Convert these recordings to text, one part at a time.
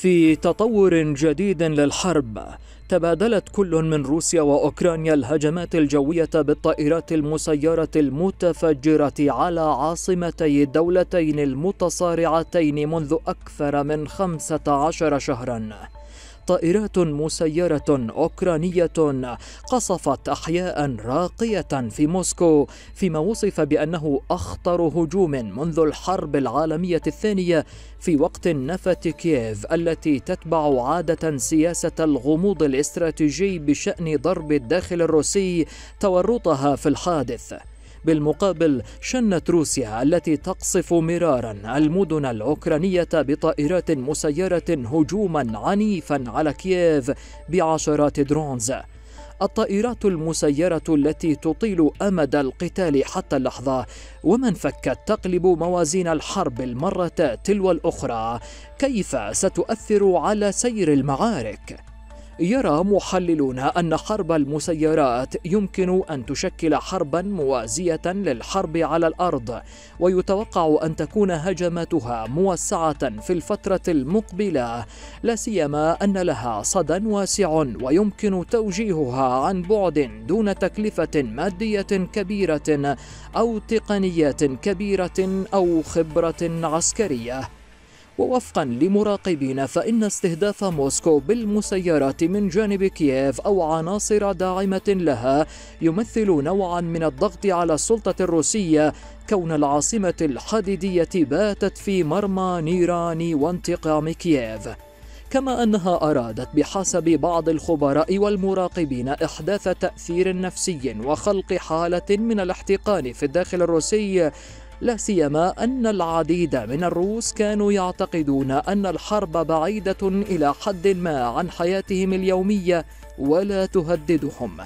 في تطور جديد للحرب. تبادلت كل من روسيا وأوكرانيا الهجمات الجوية بالطائرات المسيرة المتفجرة على عاصمتي الدولتين المتصارعتين منذ أكثر من خمسة عشر شهرا. طائرات مسيرة أوكرانية قصفت أحياء راقية في موسكو فيما وصف بأنه أخطر هجوم منذ الحرب العالمية الثانية في وقت نفت كييف التي تتبع عادة سياسة الغموض الاستراتيجي بشأن ضرب الداخل الروسي تورطها في الحادث. بالمقابل شنت روسيا التي تقصف مرارا المدن الأوكرانية بطائرات مسيرة هجوما عنيفا على كييف بعشرات درونز الطائرات المسيرة التي تطيل أمد القتال حتى اللحظة ومن فكت تقلب موازين الحرب المرة تلو الأخرى كيف ستؤثر على سير المعارك؟ يرى محللون أن حرب المسيرات يمكن أن تشكل حربا موازية للحرب على الأرض ويتوقع أن تكون هجماتها موسعة في الفترة المقبلة. لا سيما أن لها صدى واسع ويمكن توجيهها عن بعد دون تكلفة مادية كبيرة أو تقنيات كبيرة أو خبرة عسكرية. ووفقا لمراقبين فإن استهداف موسكو بالمسيرات من جانب كييف أو عناصر داعمة لها يمثل نوعا من الضغط على السلطة الروسية كون العاصمة الحديدية باتت في مرمى نيران وانتقام كييف. كما أنها أرادت بحسب بعض الخبراء والمراقبين إحداث تأثير نفسي وخلق حالة من الاحتقان في الداخل الروسي لا سيما أن العديد من الروس كانوا يعتقدون أن الحرب بعيدة إلى حد ما عن حياتهم اليومية ولا تهددهم.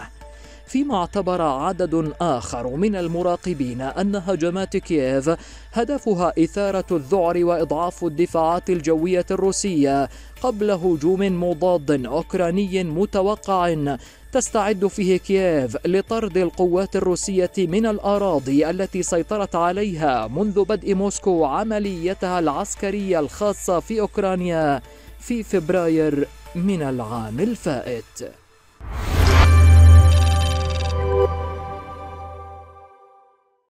فيما اعتبر عدد آخر من المراقبين أن هجمات كييف هدفها إثارة الذعر وإضعاف الدفاعات الجوية الروسية قبل هجوم مضاد أوكراني متوقع. تستعد فيه كييف لطرد القوات الروسية من الأراضي التي سيطرت عليها منذ بدء موسكو عمليتها العسكرية الخاصة في أوكرانيا في فبراير من العام الفائت.